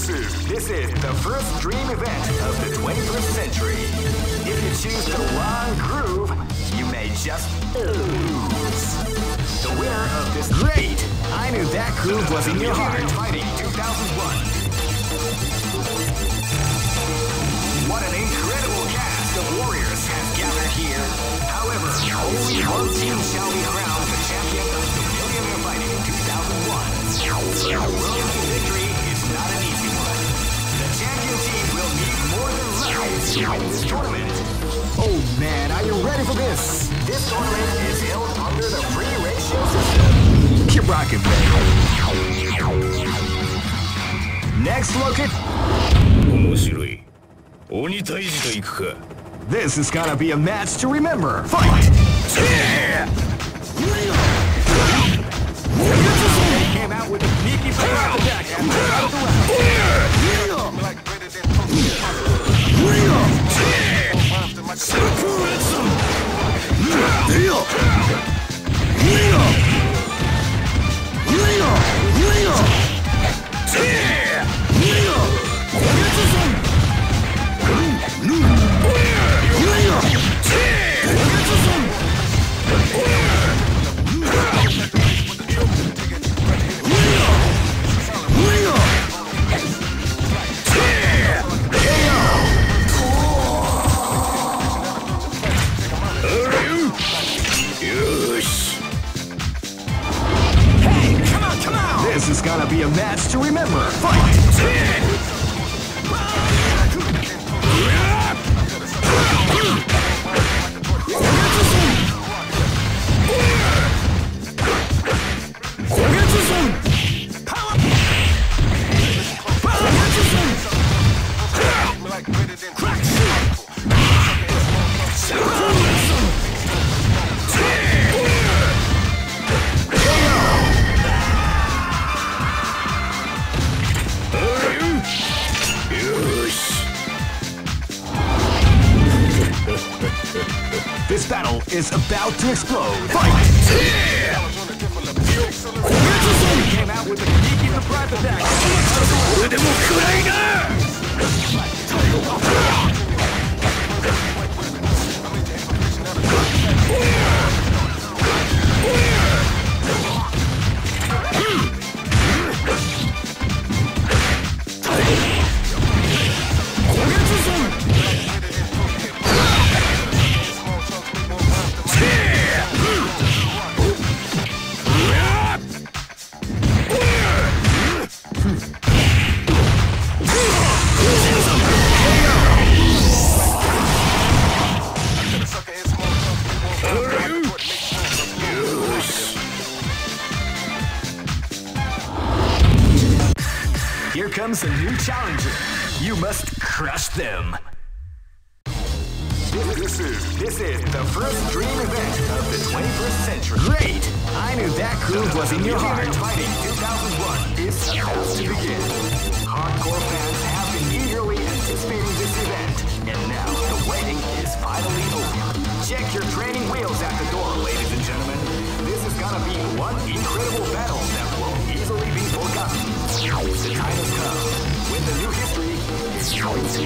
This is this is the first dream event of the 21st century. If you choose the wrong groove, you may just lose. The winner of this great, I knew that groove was in your heart. Fighting 2001. What an incredible cast of warriors has gathered here. However, only one team shall be crowned the champion of the Millionaire Fighting 2001. The road to victory is not an easy team will need more than luck to win this tournament. Oh man, are you ready for this? This tournament is held under the free ratio system. Keep rocking, baby. Next look at 面白い鬼退治と行くか This is gonna be a match to remember. Fight! They came out with a sneaky surprise attack Yeah!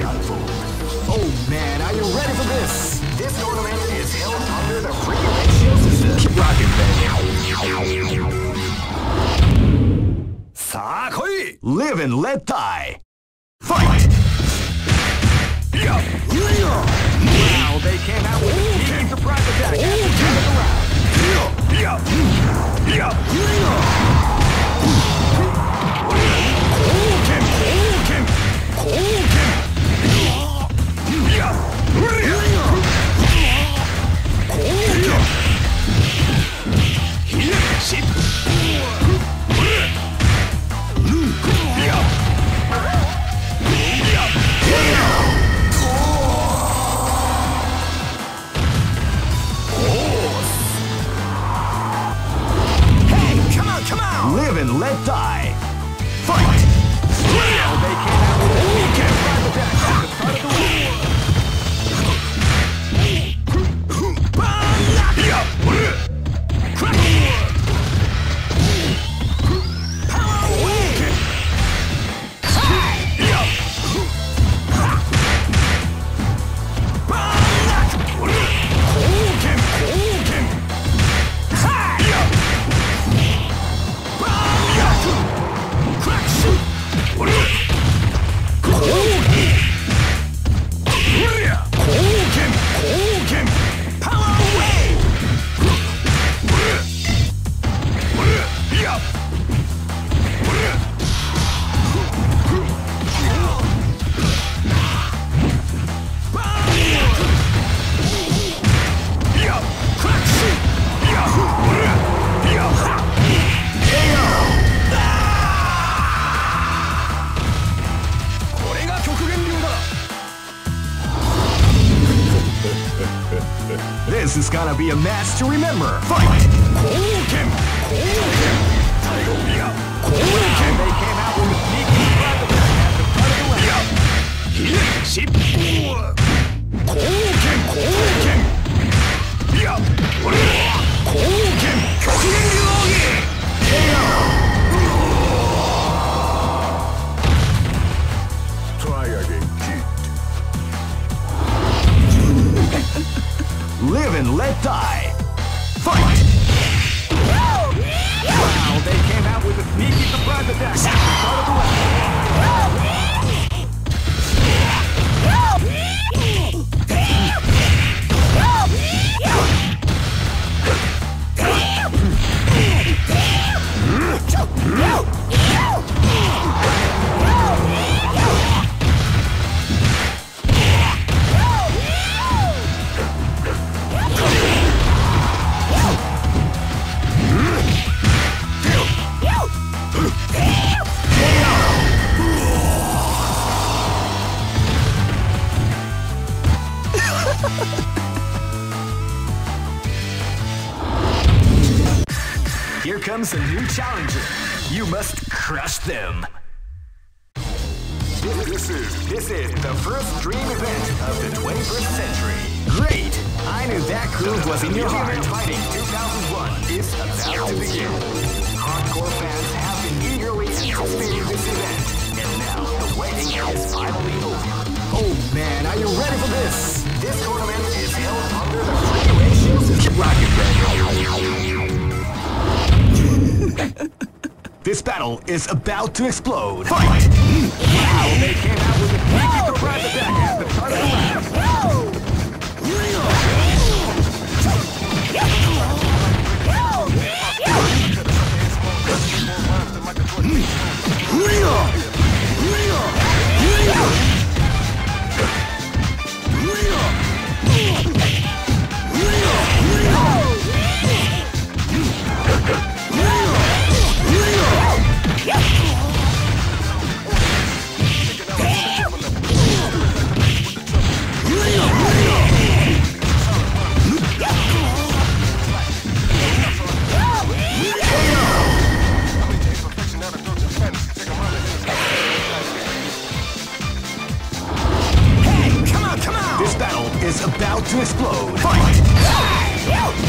unfold. Oh man, are you ready for this? This tournament is held under the free ratio system. Keep rocking, baby. さあ来い Live and let die. Fight! Wow, they came out with a sneaky surprise attack at the start of the round. Hey, come on, come Metai. down and let die. Fight! Wow, they came out with a sneaky surprise attack. Are you ready for this? This tournament is held under the free ratio system. Rocket This battle is about to explode. Fight! Fight. Wow, they came out with a crazy surprise attack at the start of the round. Real! to explode. Fight!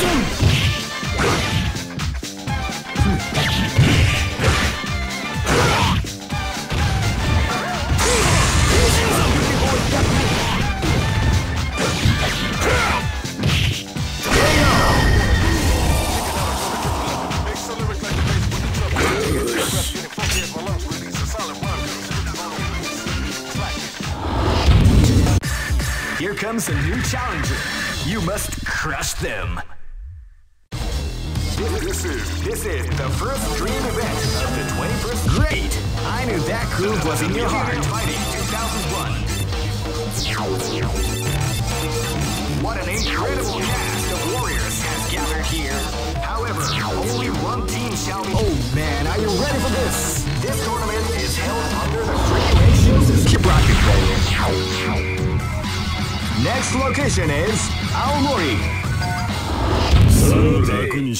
Zoom!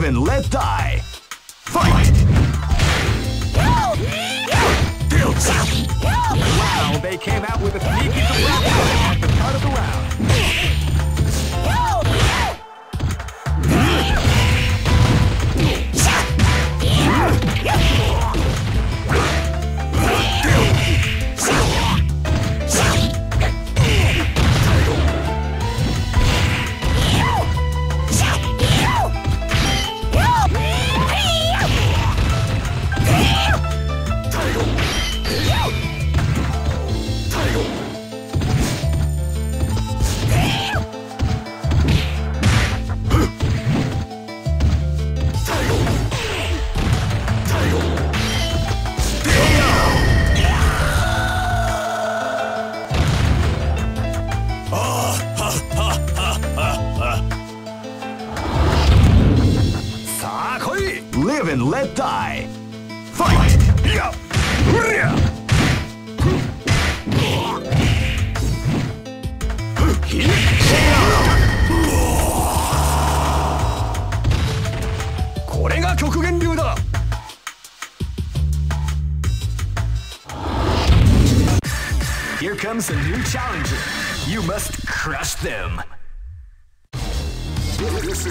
live and let die. Fight! Wow, they came out with a sneaky surprise at the start of the round. Yeah! Here comes a new challenger. You must crush them. This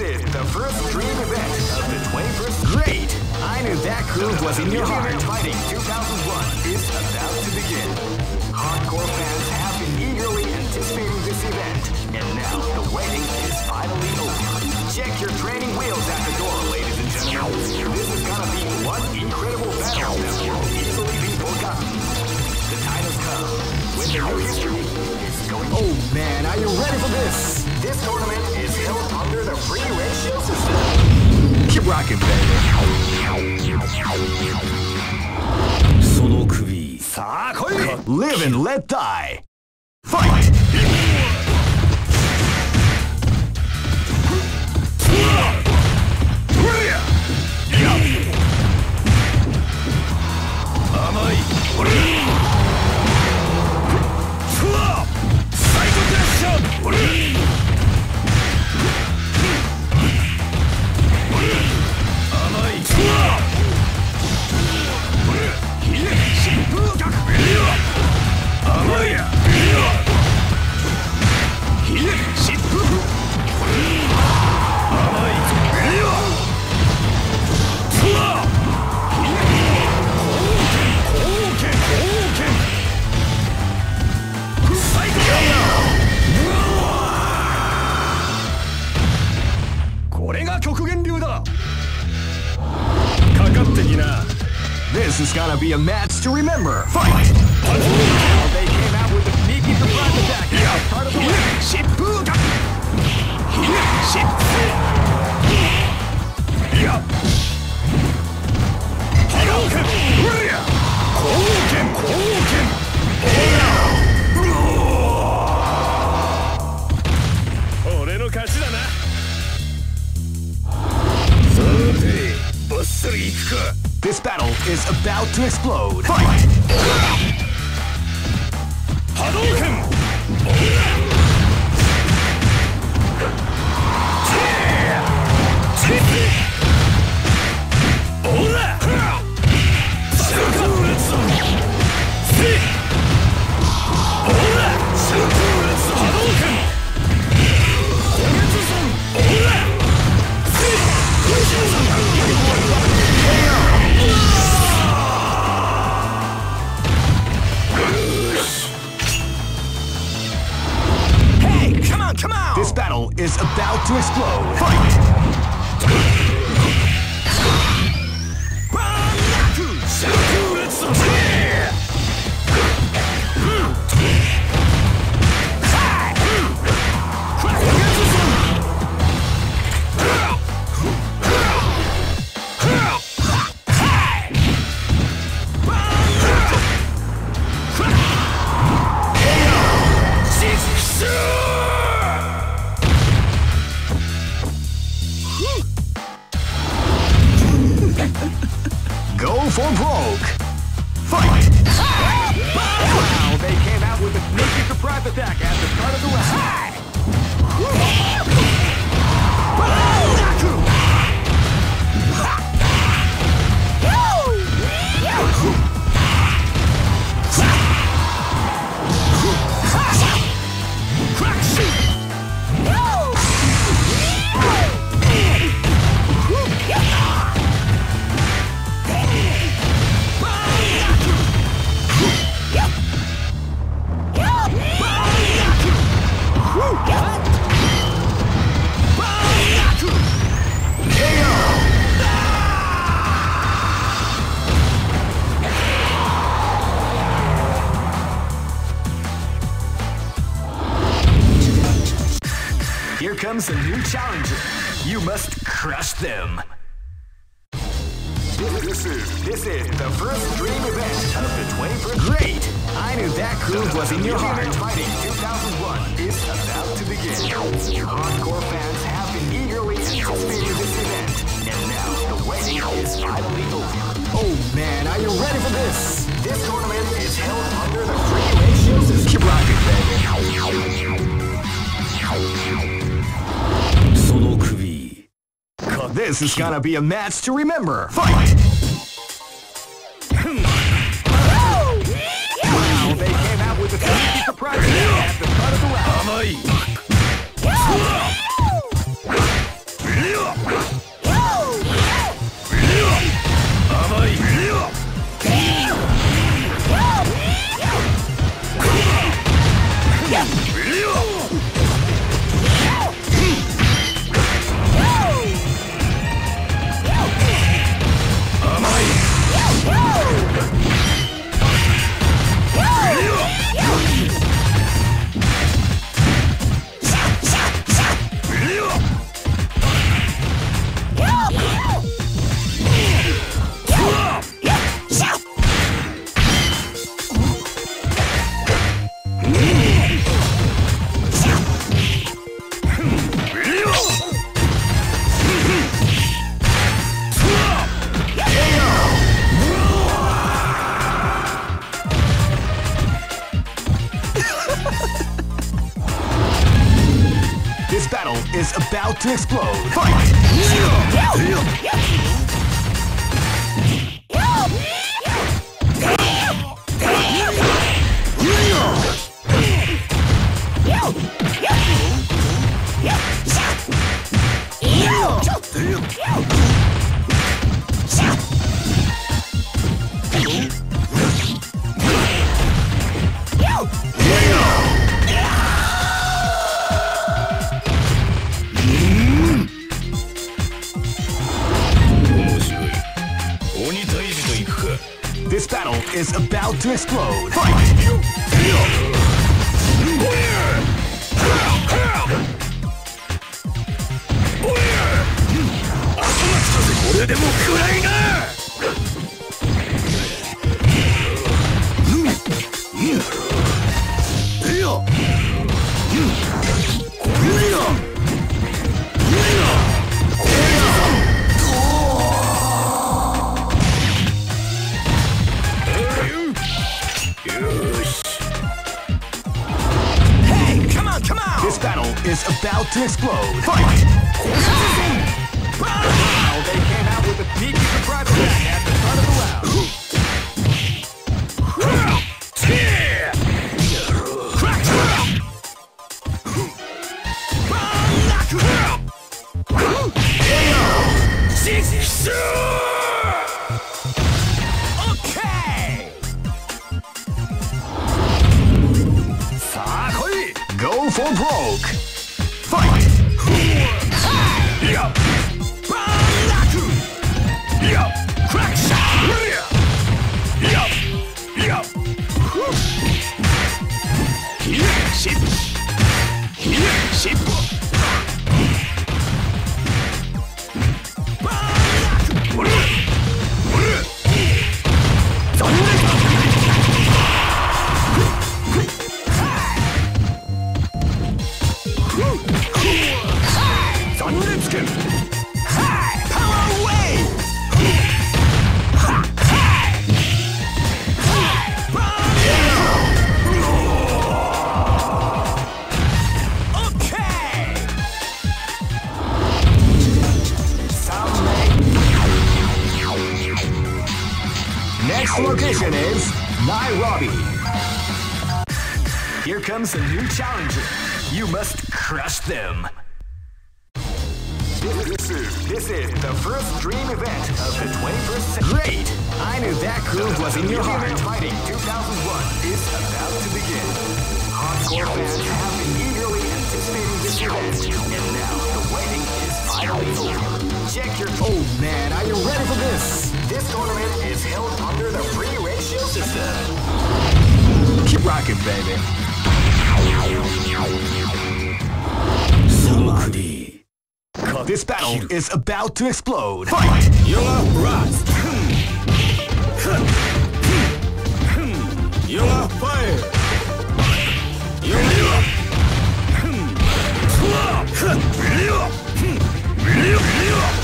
is, the first dream event of the 21st century. Great! I knew that groove was in your heart. Fighting 2001 is about to begin. Hardcore fans have been eagerly anticipating this event. And now, the waiting is finally over. Check your training wheels at the door. This is gonna be one incredible battle that will easily be forgotten. The time has come when the new history is going to... Oh man, are you ready for this? This tournament is held under the free ratio system. Keep rocking, baby. その首さあ来い Live and let die! Fight! ッション This is gonna be a match to remember. Fight! Wow, they came out with a surprise at the start of the round. Location is Nairobi. Here comes a new challenger. You must crush them. This is this is the first dream event of the 21st century. Great! I knew that groove was in your heart. Fighting 2001 is about to begin. Hardcore fans have been eagerly anticipating this event, and now the waiting is finally over. Check your. Oh man, are you ready for this? This tournament is held under the free system. Keep rocking, baby. Somebody. This battle Cute. is about to explode. Fight! are Yunga You are fire. You are up.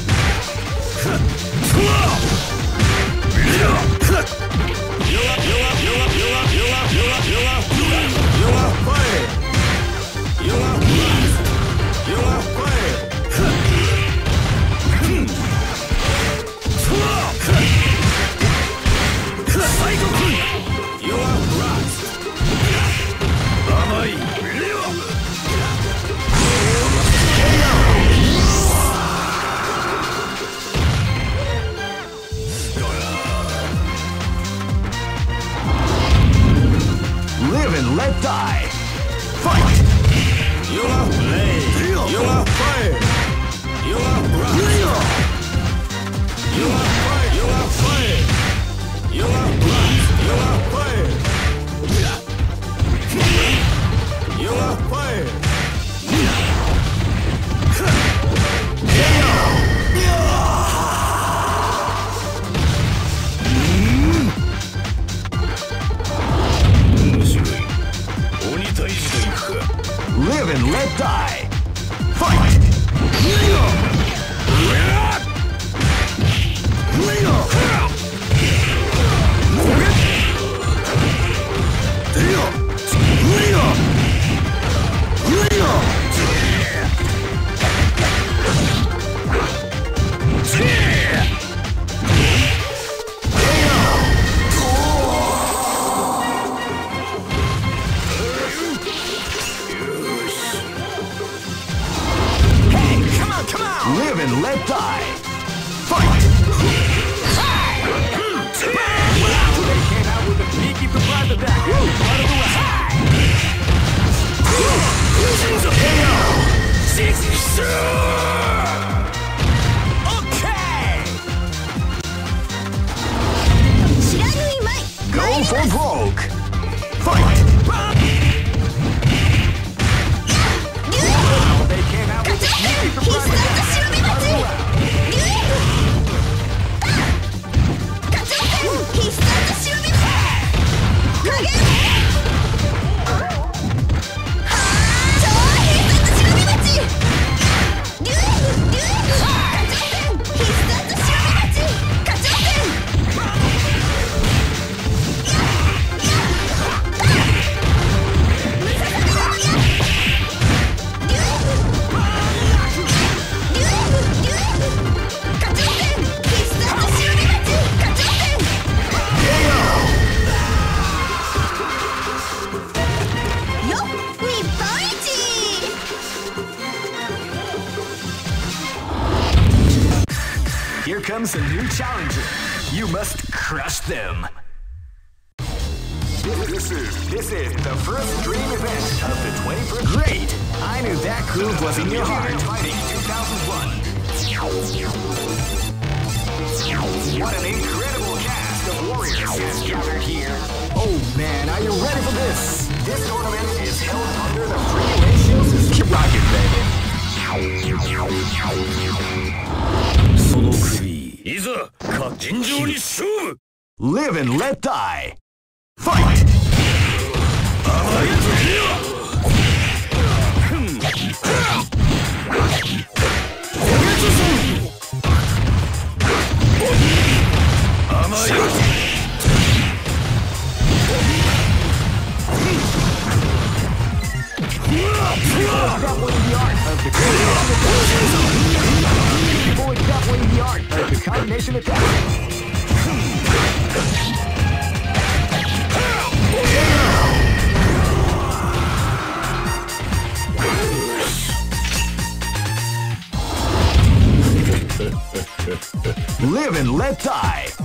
Live and let die.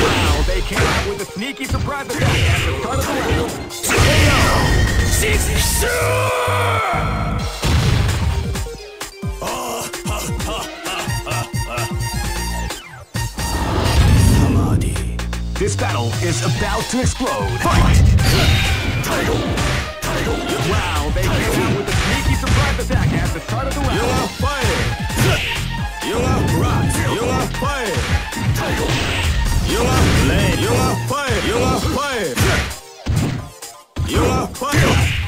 Wow, they came out with a sneaky surprise attack at the start of the round. KO! Six, sure! Samadhi. This battle is about to explode. Fight! Title! Title! Wow, they came out with a sneaky surprise attack at the start of the round. You are fired! You are rocked! You are fired! Title! You are played. You are fired. You are fired. You are fired.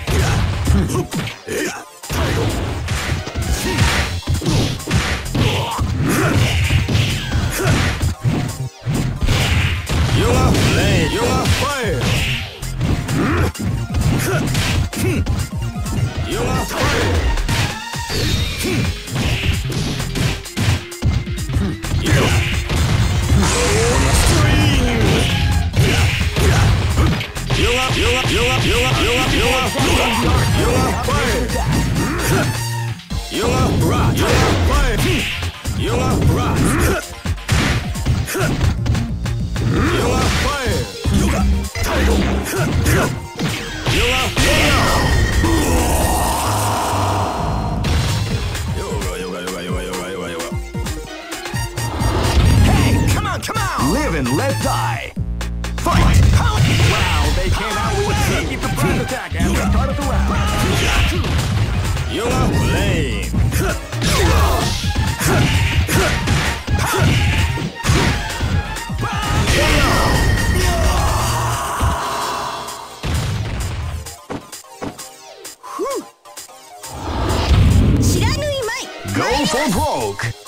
Go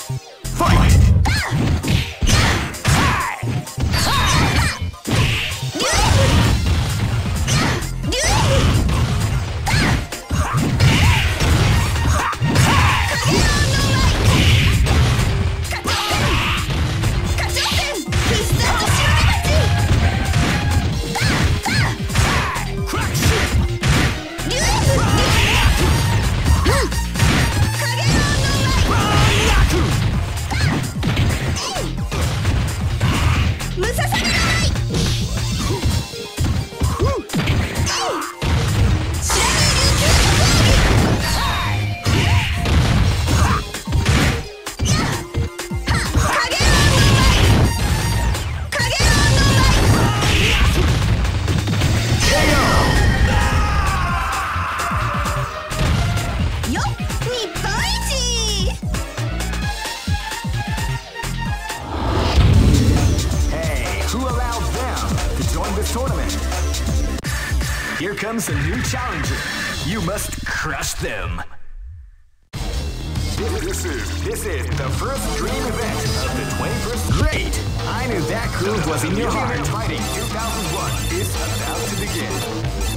this is the first dream event of the 21st. Great! I knew that groove was in your heart. Fighting 2001 is about to begin.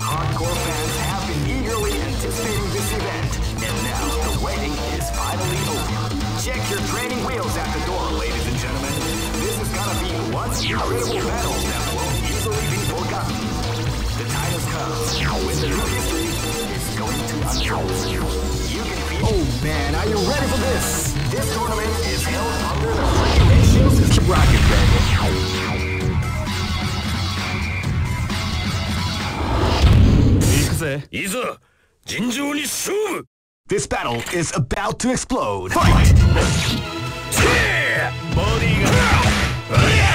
Hardcore fans have been eagerly anticipating this event, and now the waiting is finally over. Check your training wheels at the door, ladies and gentlemen. This is gonna be one incredible battle that won't easily be forgotten. The time has come when the new history is going to unfold. Oh man, are you ready for this? This tournament is held under the regulations of Rocket Dragon. This battle is about to explode. Fight! Fight. Yeah. Body.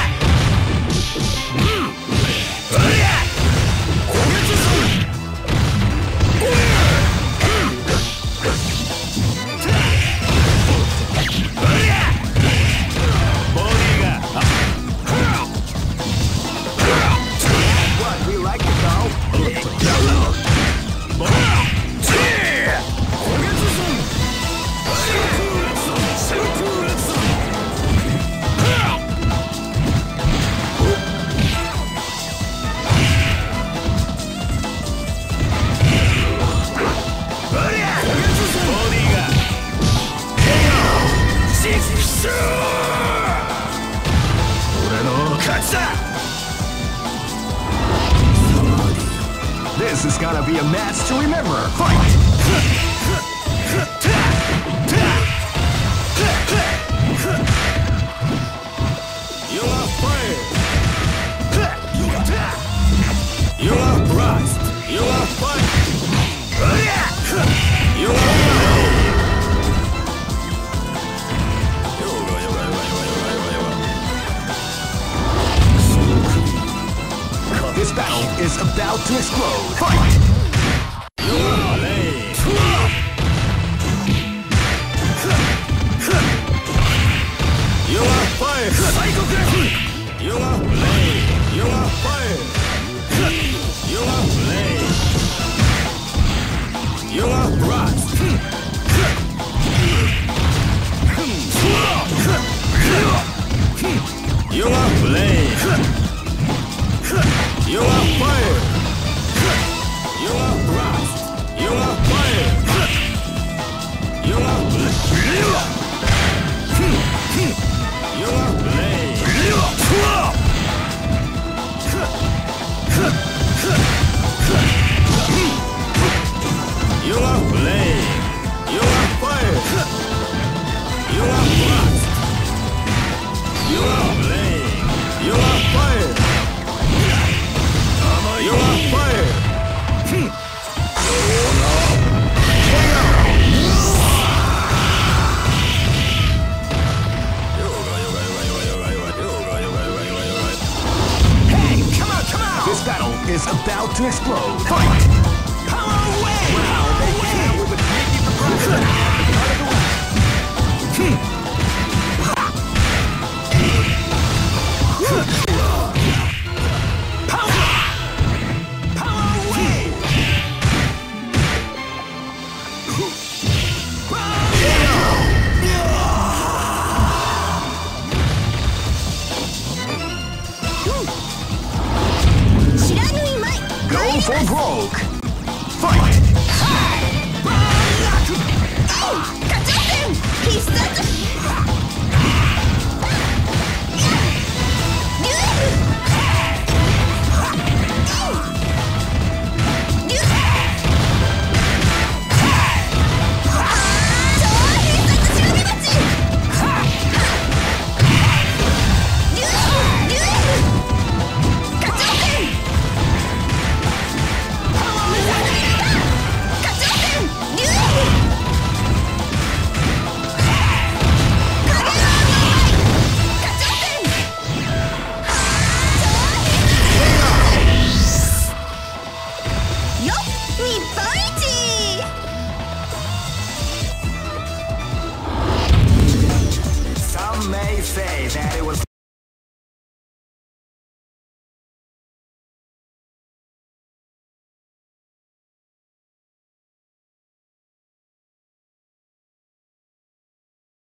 smoke.